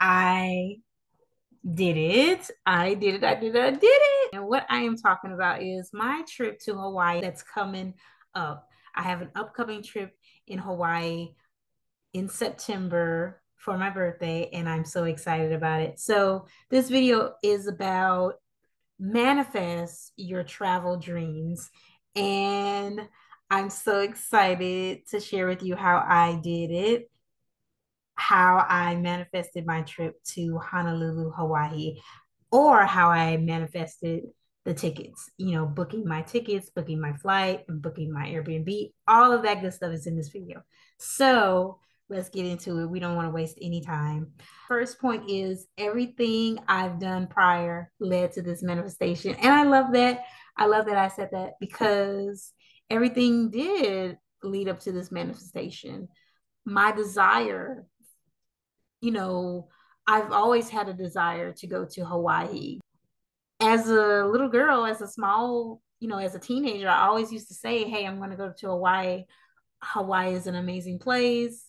I did it. I did it. I did it. I did it. And what I am talking about is my trip to Hawaii that's coming up. I have an upcoming trip in Hawaii in September for my birthday, and I'm so excited about it. So, this video is about manifest your travel dreams. And I'm so excited to share with you how I did it, how I manifested my trip to Honolulu, Hawaii, or how I manifested the tickets, you know, booking my tickets, booking my flight, and booking my Airbnb. All of that good stuff is in this video. So let's get into it. We don't want to waste any time. First point is everything I've done prior led to this manifestation. And I love that. I love that I said that because everything did lead up to this manifestation. My desire, you know, I've always had a desire to go to Hawaii. As a little girl, as a small, you know, as a teenager, I always used to say, Hey, I'm going to go to Hawaii. Hawaii is an amazing place.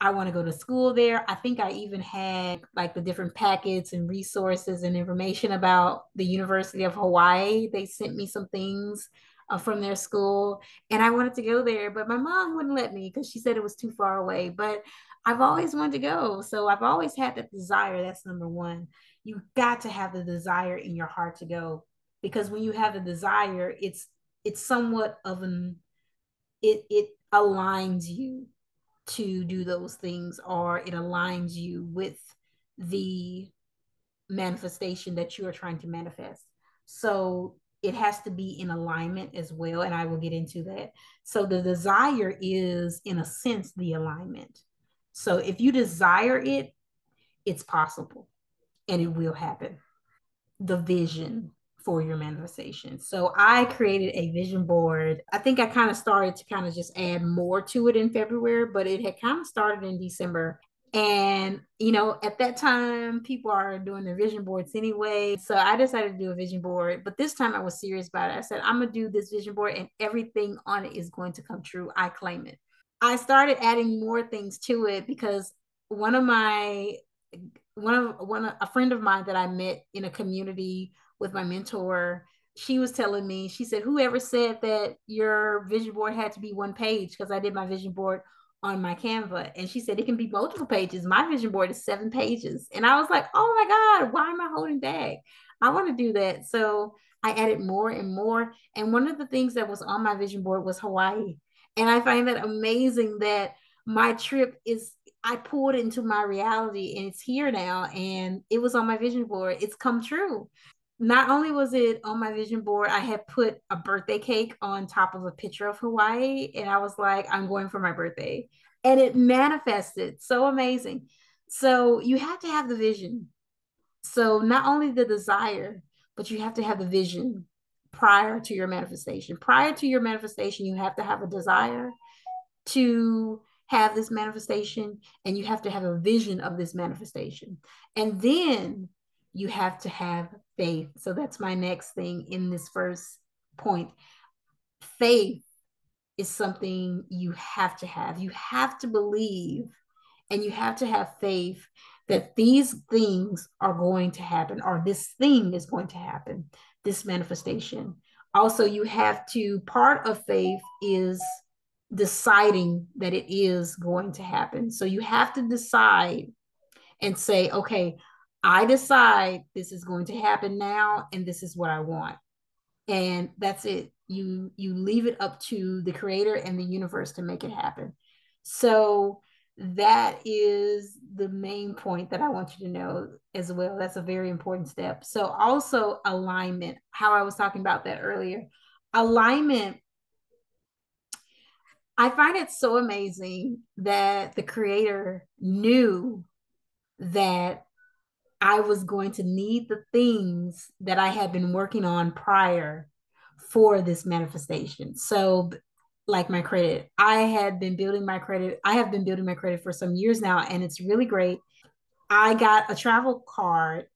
I want to go to school there. I think I even had like the different packets and resources and information about the University of Hawaii. They sent me some things uh, from their school and I wanted to go there, but my mom wouldn't let me because she said it was too far away. But I've always wanted to go. So I've always had that desire. That's number one. You got to have the desire in your heart to go because when you have the desire, it's it's somewhat of an it it aligns you to do those things or it aligns you with the manifestation that you are trying to manifest. So it has to be in alignment as well. And I will get into that. So the desire is, in a sense, the alignment. So if you desire it, it's possible and it will happen. The vision, for your manifestation. So I created a vision board. I think I kind of started to kind of just add more to it in February, but it had kind of started in December. And, you know, at that time, people are doing their vision boards anyway. So I decided to do a vision board. But this time I was serious about it. I said, I'm going to do this vision board and everything on it is going to come true. I claim it. I started adding more things to it because one of my one of one a friend of mine that I met in a community with my mentor, she was telling me, she said, whoever said that your vision board had to be one page, because I did my vision board on my Canva. And she said it can be multiple pages. My vision board is seven pages. And I was like, oh my God, why am I holding back? I want to do that. So I added more and more. And one of the things that was on my vision board was Hawaii. And I find that amazing that my trip is I pulled into my reality and it's here now and it was on my vision board. It's come true not only was it on my vision board, I had put a birthday cake on top of a picture of Hawaii. And I was like, I'm going for my birthday. And it manifested so amazing. So you have to have the vision. So not only the desire, but you have to have the vision prior to your manifestation. Prior to your manifestation, you have to have a desire to have this manifestation and you have to have a vision of this manifestation. And then you have to have faith. So that's my next thing in this first point. Faith is something you have to have. You have to believe and you have to have faith that these things are going to happen or this thing is going to happen, this manifestation. Also, you have to, part of faith is deciding that it is going to happen. So you have to decide and say, okay, I decide this is going to happen now and this is what I want. And that's it. You you leave it up to the creator and the universe to make it happen. So that is the main point that I want you to know as well. That's a very important step. So also alignment, how I was talking about that earlier. Alignment I find it so amazing that the creator knew that I was going to need the things that I had been working on prior for this manifestation. So, like my credit, I had been building my credit. I have been building my credit for some years now, and it's really great. I got a travel card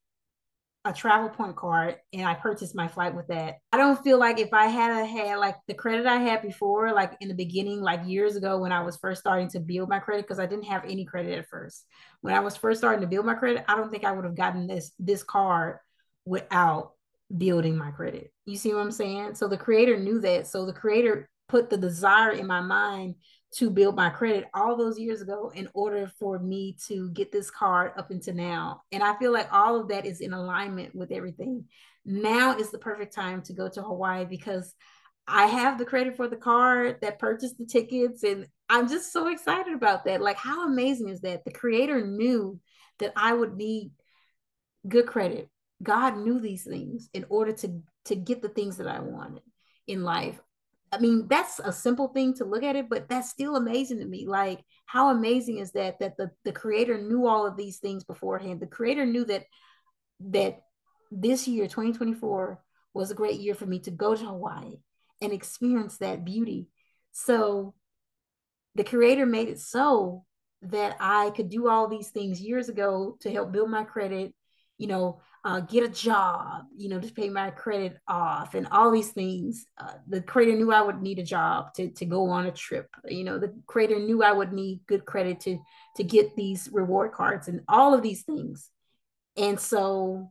a travel point card and I purchased my flight with that. I don't feel like if I had had like the credit I had before, like in the beginning, like years ago when I was first starting to build my credit, because I didn't have any credit at first. When I was first starting to build my credit, I don't think I would have gotten this this card without building my credit. You see what I'm saying? So the creator knew that. So the creator put the desire in my mind to build my credit all those years ago in order for me to get this card up until now. And I feel like all of that is in alignment with everything. Now is the perfect time to go to Hawaii because I have the credit for the card that purchased the tickets and I'm just so excited about that. Like how amazing is that? The creator knew that I would need good credit. God knew these things in order to to get the things that I wanted in life. I mean, that's a simple thing to look at it, but that's still amazing to me. Like, how amazing is that that the, the creator knew all of these things beforehand. The creator knew that that this year, 2024, was a great year for me to go to Hawaii and experience that beauty. So the creator made it so that I could do all these things years ago to help build my credit, you know, uh, get a job, you know, to pay my credit off and all these things. Uh, the creator knew I would need a job to, to go on a trip. You know, the creator knew I would need good credit to, to get these reward cards and all of these things. And so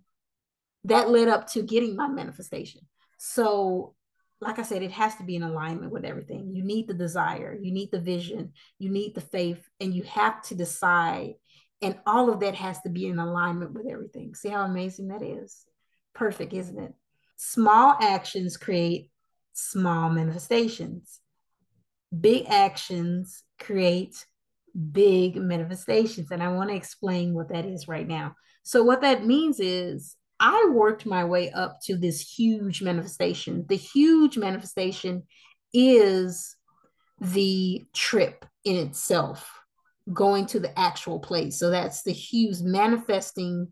that led up to getting my manifestation. So, like I said, it has to be in alignment with everything. You need the desire, you need the vision, you need the faith, and you have to decide and all of that has to be in alignment with everything. See how amazing that is? Perfect, isn't it? Small actions create small manifestations. Big actions create big manifestations. And I want to explain what that is right now. So, what that means is I worked my way up to this huge manifestation. The huge manifestation is the trip in itself going to the actual place. So that's the hues manifesting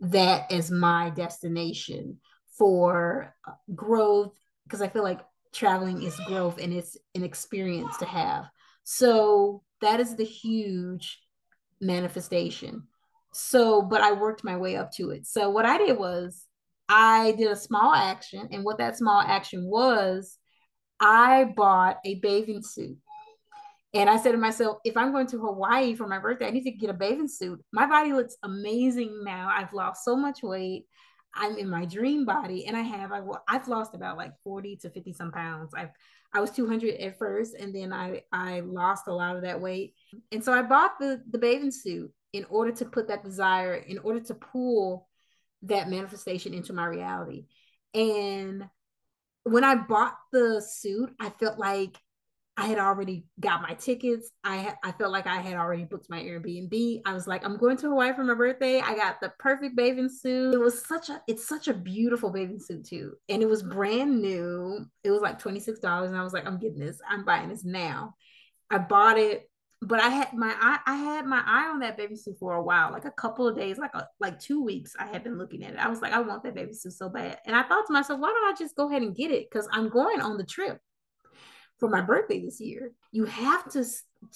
that as my destination for uh, growth because I feel like traveling is growth and it's an experience to have. So that is the huge manifestation. So, but I worked my way up to it. So what I did was I did a small action, and what that small action was, I bought a bathing suit and I said to myself, if I'm going to Hawaii for my birthday, I need to get a bathing suit. My body looks amazing now. I've lost so much weight. I'm in my dream body, and I have I I've lost about like 40 to 50 some pounds. I've I was 200 at first, and then I I lost a lot of that weight. And so I bought the the bathing suit in order to put that desire, in order to pull that manifestation into my reality. And when I bought the suit, I felt like I had already got my tickets. I I felt like I had already booked my Airbnb. I was like, I'm going to Hawaii for my birthday. I got the perfect bathing suit. It was such a it's such a beautiful bathing suit too. And it was brand new. It was like $26. And I was like, I'm getting this. I'm buying this now. I bought it, but I had my eye, I had my eye on that bathing suit for a while, like a couple of days, like a, like two weeks. I had been looking at it. I was like, I want that bathing suit so bad. And I thought to myself, why don't I just go ahead and get it? Because I'm going on the trip for my birthday this year. You have to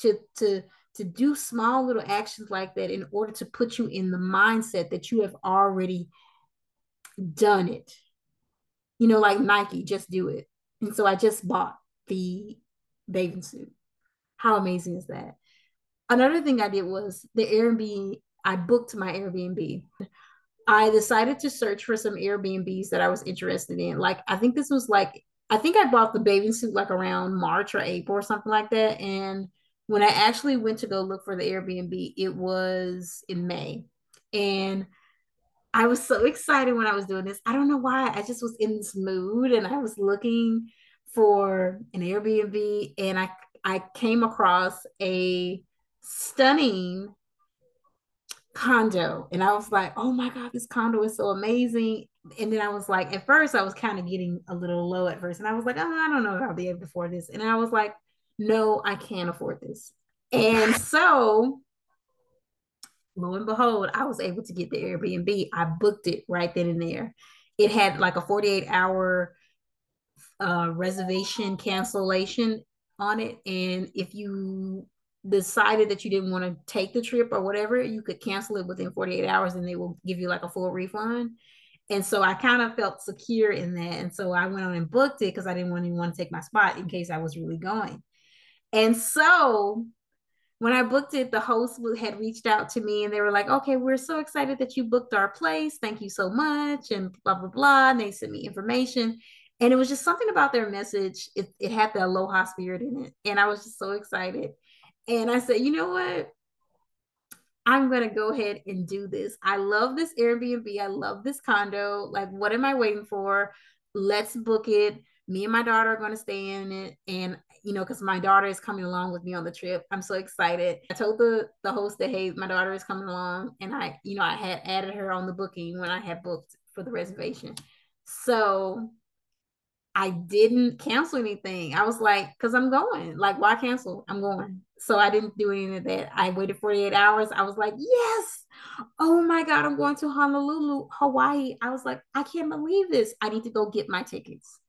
to to to do small little actions like that in order to put you in the mindset that you have already done it. You know, like Nike, just do it. And so I just bought the bathing suit. How amazing is that? Another thing I did was the Airbnb, I booked my Airbnb. I decided to search for some Airbnbs that I was interested in. Like, I think this was like I think I bought the bathing suit like around March or April or something like that. And when I actually went to go look for the Airbnb, it was in May. And I was so excited when I was doing this. I don't know why. I just was in this mood and I was looking for an Airbnb and I I came across a stunning condo and I was like, "Oh my god, this condo is so amazing." and then I was like, at first, I was kind of getting a little low at first, and I was like, oh, I don't know if I'll be able to afford this. And I was like, no, I can't afford this. And so, lo and behold, I was able to get the Airbnb. I booked it right then and there. It had like a 48 hour uh, reservation cancellation on it. And if you decided that you didn't want to take the trip or whatever, you could cancel it within 48 hours and they will give you like a full refund And so I kind of felt secure in that. And so I went on and booked it because I didn't want anyone to take my spot in case I was really going. And so when I booked it, the host had reached out to me and they were like, okay, we're so excited that you booked our place. Thank you so much. And blah, blah, blah. And they sent me information. And it was just something about their message. It, it had the aloha spirit in it. And I was just so excited. And I said, you know what? I'm going to go ahead and do this. I love this Airbnb. I love this condo. Like, what am I waiting for? Let's book it. Me and my daughter are going to stay in it. And, you know, because my daughter is coming along with me on the trip. I'm so excited. I told the, the host that, hey, my daughter is coming along. And I, you know, I had added her on the booking when I had booked for the reservation. So I didn't cancel anything. I was like, because I'm going. Like, why cancel? I'm going. So I didn't do any of that. I waited 48 hours. I was like, yes. Oh my God, I'm going to Honolulu, Hawaii. I was like, I can't believe this. I need to go get my tickets.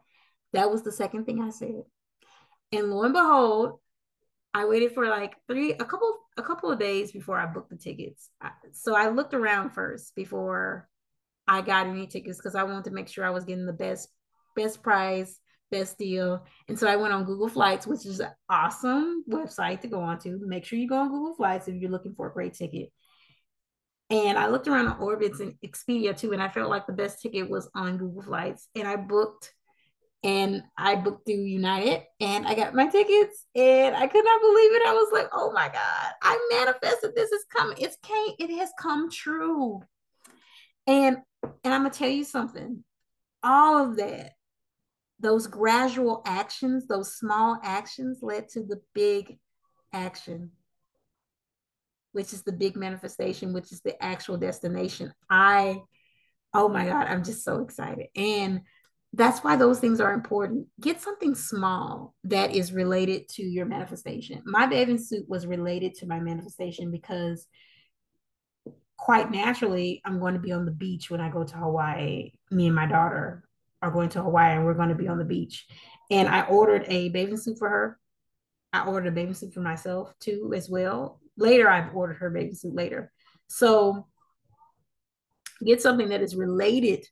That was the second thing I said. And lo and behold, I waited for like three, a couple, a couple of days before I booked the tickets. So I looked around first before I got any tickets because I wanted to make sure I was getting the best best price, best deal. And so I went on Google Flights, which is an awesome website to go on to. Make sure you go on Google Flights if you're looking for a great ticket. And I looked around on Orbitz and Expedia too, and I felt like the best ticket was on Google Flights. And I booked, and I booked through United, and I got my tickets, and I could not believe it. I was like, "Oh my god, I manifested this is coming. It's came. It has come true." And and I'm gonna tell you something. All of that those gradual actions, those small actions led to the big action, which is the big manifestation, which is the actual destination. I, oh my God, I'm just so excited. And that's why those things are important. Get something small that is related to your manifestation. My bathing suit was related to my manifestation because quite naturally, I'm going to be on the beach when I go to Hawaii, me and my daughter are going to Hawaii and we're going to be on the beach. And I ordered a bathing suit for her. I ordered a bathing suit for myself too, as well. Later, I've ordered her bathing suit later. So get something that is related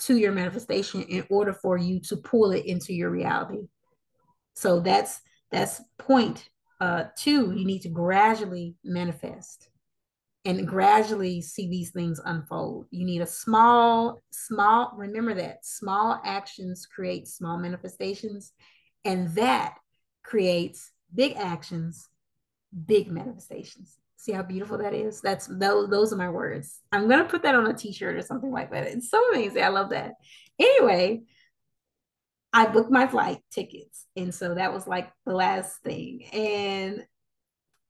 to your manifestation in order for you to pull it into your reality. So that's that's point uh two. You need to gradually manifest and gradually see these things unfold. You need a small, small, remember that small actions create small manifestations, and that creates big actions, big manifestations. See how beautiful that is? That's those, those are my words. I'm gonna put that on a t-shirt or something like that. It's so amazing. I love that. Anyway, I booked my flight tickets. And so that was like the last thing. And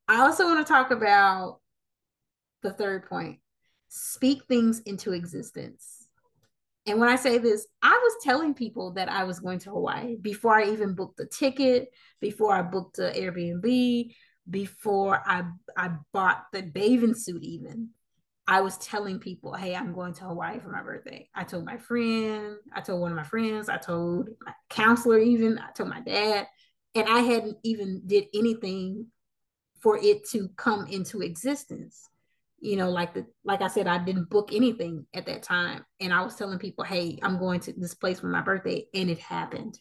I also want to talk about the third point speak things into existence. And when I say this, I was telling people that I was going to Hawaii before I even booked the ticket, before I booked the Airbnb, before I, I bought the bathing suit, even. I was telling people, hey, I'm going to Hawaii for my birthday. I told my friend, I told one of my friends, I told my counselor, even, I told my dad, and I hadn't even did anything for it to come into existence you know like the like i said i didn't book anything at that time. And i was telling people hey i'm going to this place for my birthday. And it happened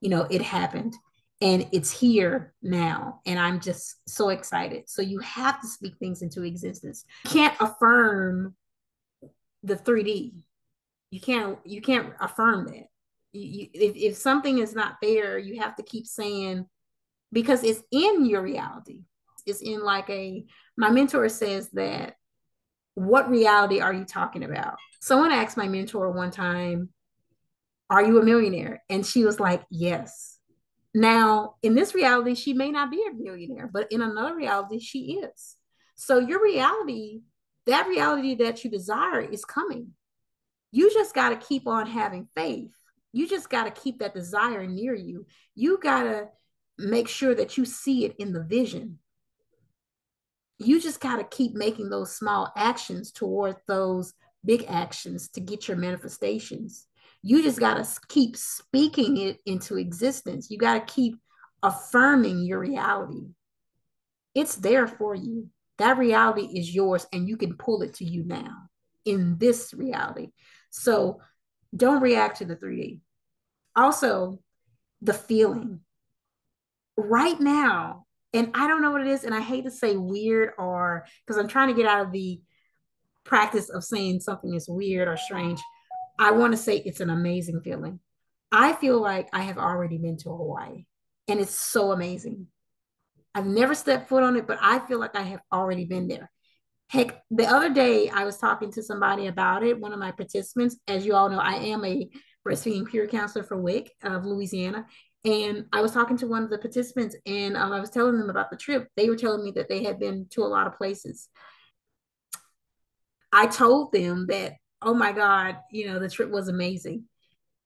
you know it happened. And it's here now. And i'm just so excited. So you have to speak things into existence. Can't affirm the 3d you can't you can't affirm that. You, you, if, if something is not there you have to keep saying because it's in your reality it's in like a my mentor says that what reality are you talking about? Someone asked my mentor one time, Are you a millionaire? And she was like, Yes. Now, in this reality, she may not be a millionaire, but in another reality, she is. So, your reality, that reality that you desire is coming. You just got to keep on having faith. You just got to keep that desire near you. You got to make sure that you see it in the vision you just got to keep making those small actions toward those big actions to get your manifestations. You just got to keep speaking it into existence. You got to keep affirming your reality. It's there for you. That reality is yours, and you can pull it to you now in this reality. So don't react to the 3D. Also, the feeling right now, and I don't know what it is, and I hate to say weird or because I'm trying to get out of the practice of saying something is weird or strange. I want to say it's an amazing feeling. I feel like I have already been to Hawaii and it's so amazing. I've never stepped foot on it, but I feel like I have already been there. Heck, the other day I was talking to somebody about it, one of my participants. As you all know, I am a breastfeeding peer counselor for WIC of Louisiana. And I was talking to one of the participants and um, I was telling them about the trip. They were telling me that they had been to a lot of places. I told them that, oh my God, you know, the trip was amazing.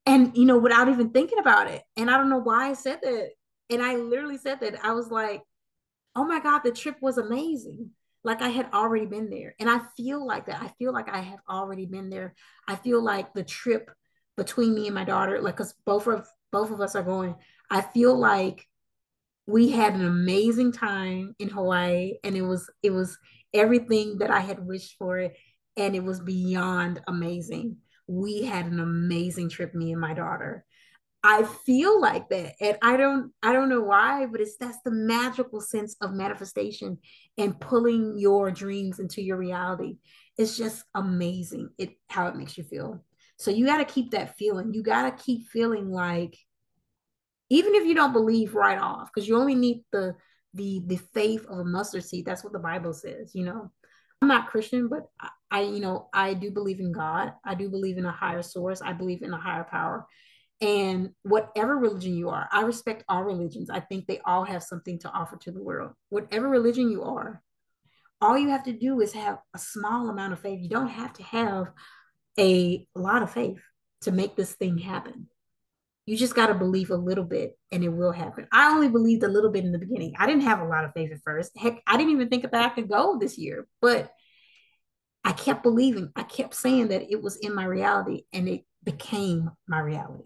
And, you know, without even thinking about it. And I don't know why I said that. And I literally said that. I was like, oh my God, the trip was amazing. Like I had already been there. And I feel like that. I feel like I have already been there. I feel like the trip between me and my daughter, like, cause both of both of us are going, I feel like we had an amazing time in Hawaii and it was it was everything that I had wished for it and it was beyond amazing. We had an amazing trip me and my daughter. I feel like that. And I don't I don't know why, but it's that's the magical sense of manifestation and pulling your dreams into your reality. It's just amazing it how it makes you feel. So you got to keep that feeling. You got to keep feeling like even if you don't believe right off because you only need the the the faith of a mustard seed. That's what the Bible says, you know. I'm not Christian, but I, I you know, I do believe in God. I do believe in a higher source. I believe in a higher power and whatever religion you are, I respect all religions. I think they all have something to offer to the world. Whatever religion you are, all you have to do is have a small amount of faith. You don't have to have a lot of faith to make this thing happen. You just got to believe a little bit and it will happen. I only believed a little bit in the beginning. I didn't have a lot of faith at first. Heck, I didn't even think that I could go this year, but I kept believing. I kept saying that it was in my reality and it became my reality.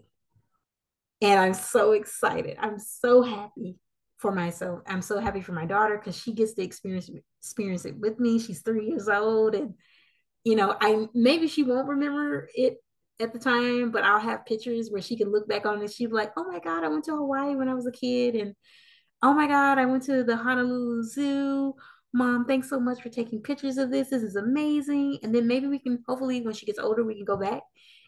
And I'm so excited. I'm so happy for myself. I'm so happy for my daughter because she gets to experience experience it with me. She's three years old, and you know, I maybe she won't remember it at the time, but I'll have pictures where she can look back on it. She'll be like, "Oh my God, I went to Hawaii when I was a kid," and "Oh my God, I went to the Honolulu Zoo." Mom, thanks so much for taking pictures of this. This is amazing. And then maybe we can, hopefully, when she gets older, we can go back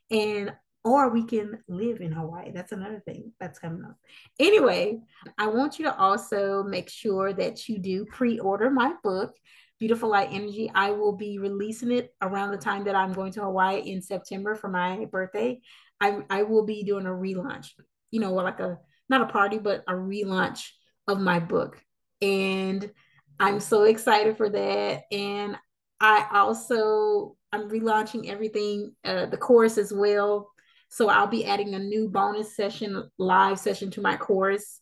and or we can live in Hawaii. That's another thing that's coming up. Anyway, I want you to also make sure that you do pre order my book, Beautiful Light Energy. I will be releasing it around the time that I'm going to Hawaii in September for my birthday. I, I will be doing a relaunch, you know, like a not a party, but a relaunch of my book. And I'm so excited for that. And I also I'm relaunching everything, uh, the course as well. So I'll be adding a new bonus session, live session to my course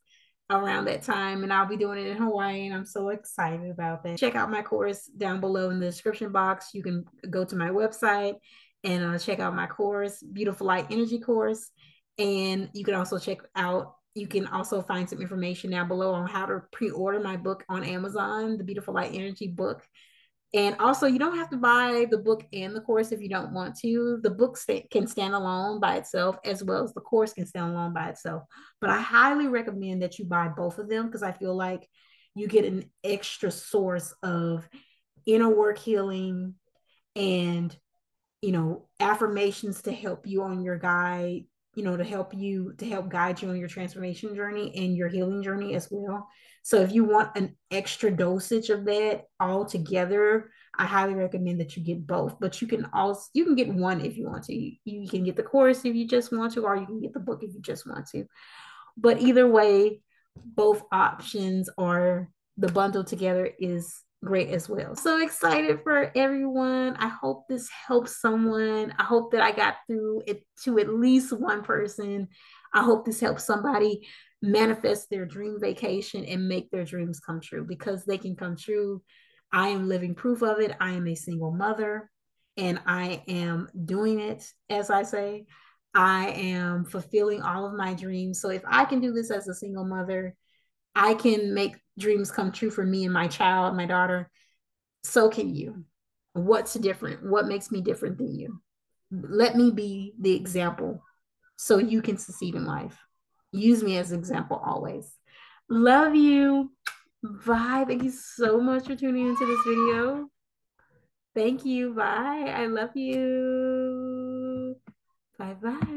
around that time. And I'll be doing it in Hawaii. And I'm so excited about that. Check out my course down below in the description box. You can go to my website and uh, check out my course, Beautiful Light Energy course. And you can also check out, you can also find some information down below on how to pre order my book on Amazon, the Beautiful Light Energy book. And also, you don't have to buy the book and the course if you don't want to. The book st- can stand alone by itself, as well as the course can stand alone by itself. But I highly recommend that you buy both of them because I feel like you get an extra source of inner work healing and you know affirmations to help you on your guide you know to help you to help guide you on your transformation journey and your healing journey as well so if you want an extra dosage of that all together, I highly recommend that you get both. But you can also you can get one if you want to. You, you can get the course if you just want to, or you can get the book if you just want to. But either way, both options are the bundle together is great as well. So excited for everyone. I hope this helps someone. I hope that I got through it to at least one person. I hope this helps somebody manifest their dream vacation and make their dreams come true because they can come true. I am living proof of it. I am a single mother and I am doing it, as I say. I am fulfilling all of my dreams. So if I can do this as a single mother, I can make dreams come true for me and my child, my daughter. So can you. What's different? What makes me different than you? let me be the example so you can succeed in life. Use me as an example always. Love you. Bye. Thank you so much for tuning into this video. Thank you. Bye. I love you. Bye bye.